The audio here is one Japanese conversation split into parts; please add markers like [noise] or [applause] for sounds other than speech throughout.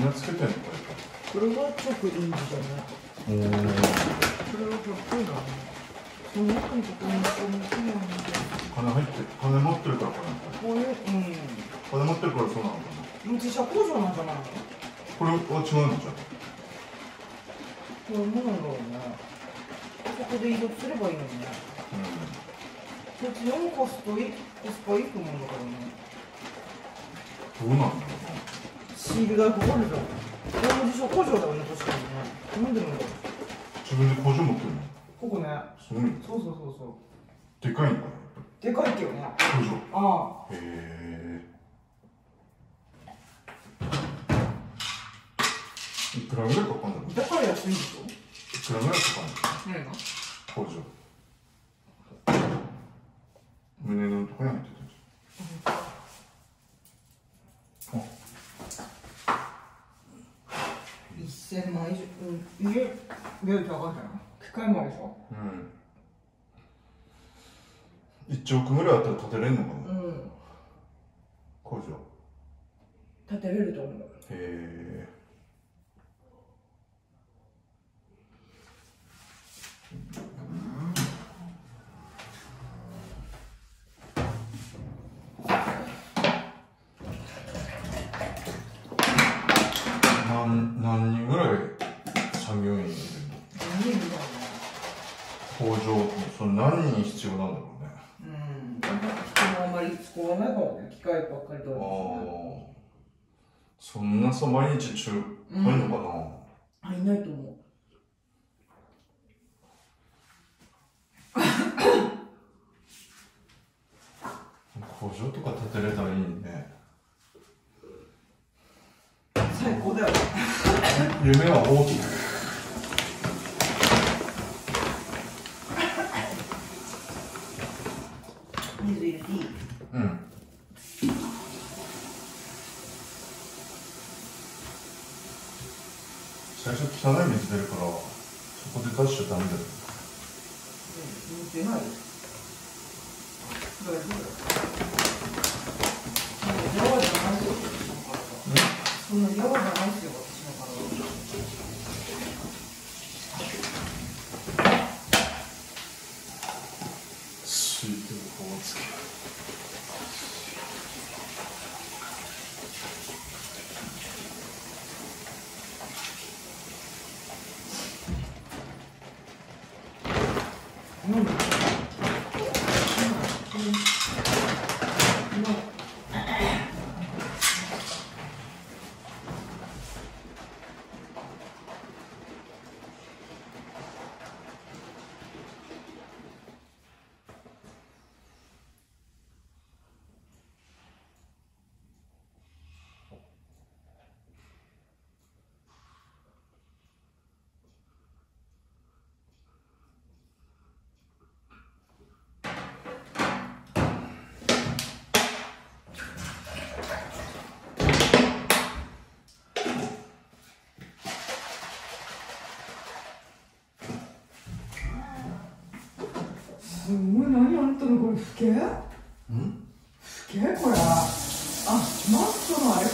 みんなつけてんのこれこれは直インジじゃないおおこれはかっこいいなその中にここにこう持ってないんだ金入って金持ってるから。かなこれ金持ってるから。そうなのかうん自社工場なんじゃないのこれは違うのじゃんこれなんだろうねここで移動すればいいのにねそっちのもコストいコスパいいと思うんだから。ねどうなんだろうシールがかかるじゃんこれも自社工場だよね。確かにね。なんでなんだろう自分で工場持ってるのここね。すごいね。そうそうそうそうでかいんだでかいけどね。工場ああへえいくらぐらいかかんだろうだから安いんでしょいくらぐらいかかんだろう何がう工場胸のとこに入ってたあ一千万以上うん家家より高いんじゃない機械もあるでしょうん。1億ぐらいあったら建てれんのかな？うん。工場。建てれると思う。へえ。何何人ぐらい作業員いるの？工場。その何人必要なんだろうね。うん。人もあんまり使わないからね機械ばっかりとああそんなさ毎日中入るのかな、あいないと思う。工場とか建てれたらいいね。最高だよ [laughs] 夢は大きく水入れていいうん最初汚い水出るからそこで出しちゃダメだようん出ないよ大丈夫だよそんな柔らじゃないよそんな柔らじゃないですよ私の体水道法をつけるなすごい。何あんたのこれ老け？老うん？け？これ。あマットのあれか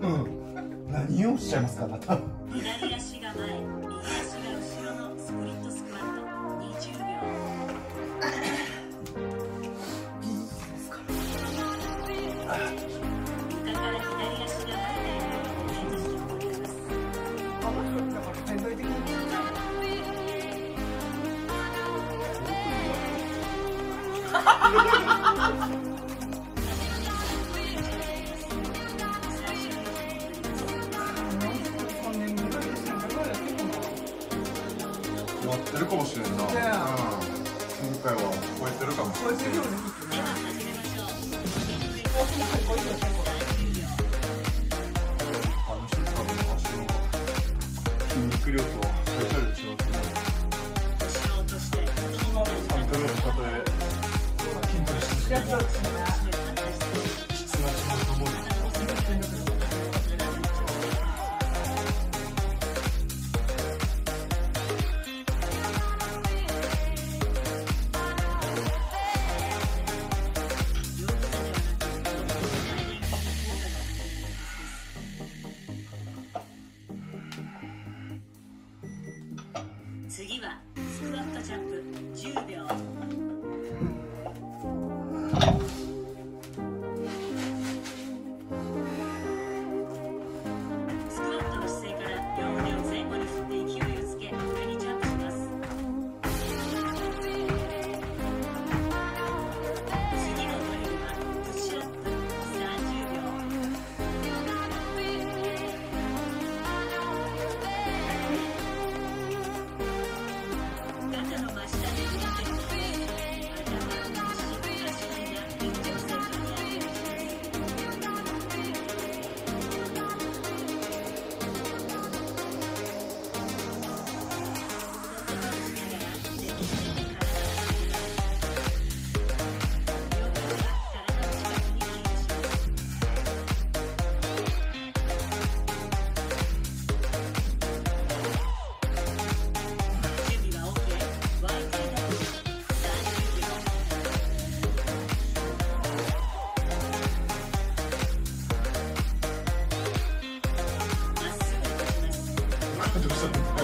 うん、何をおっしゃいますかあなた。左足が前右足が後ろのスプリットスクワット秒ですだからハハハハ回は超えてるかも。しれない。最しますね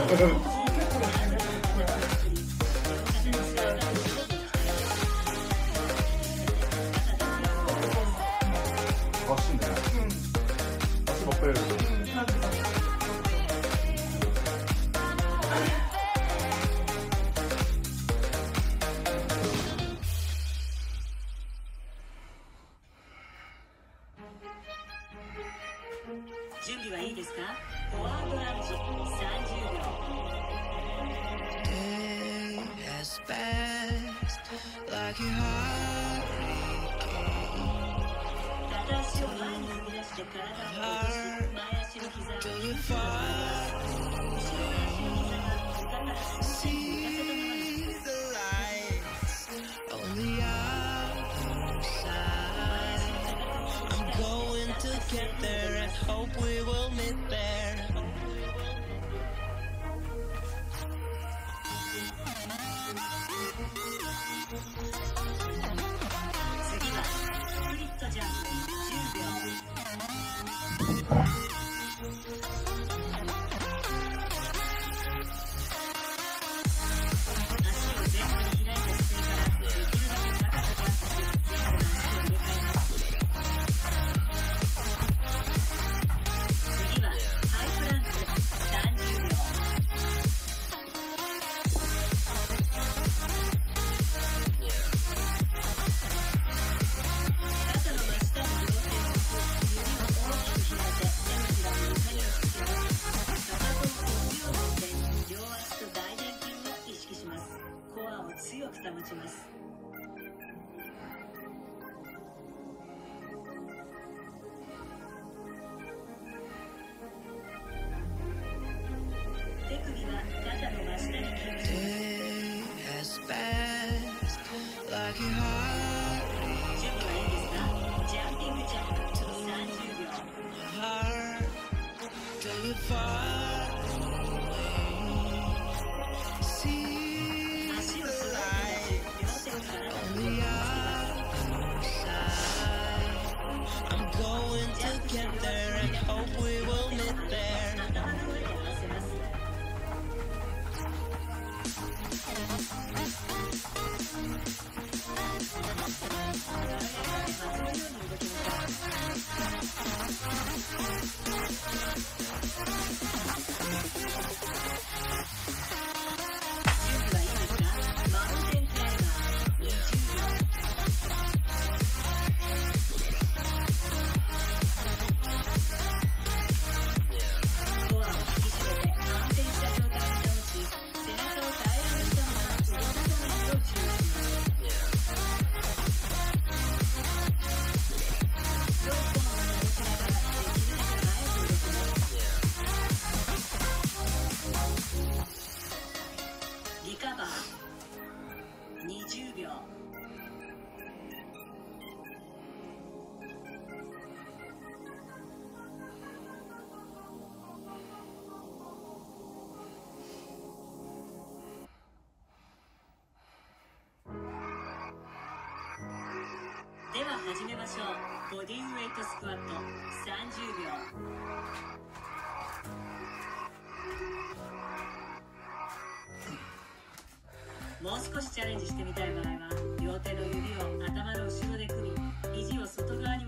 準備はいいですか Day has passed like a hurricane. Heart to the fire. the fire. よ。では始めましょう。ボディウェイトスクワット。30秒。もう少しチャレンジしてみたい場合は両手の指を頭の後ろで組み肘を外側に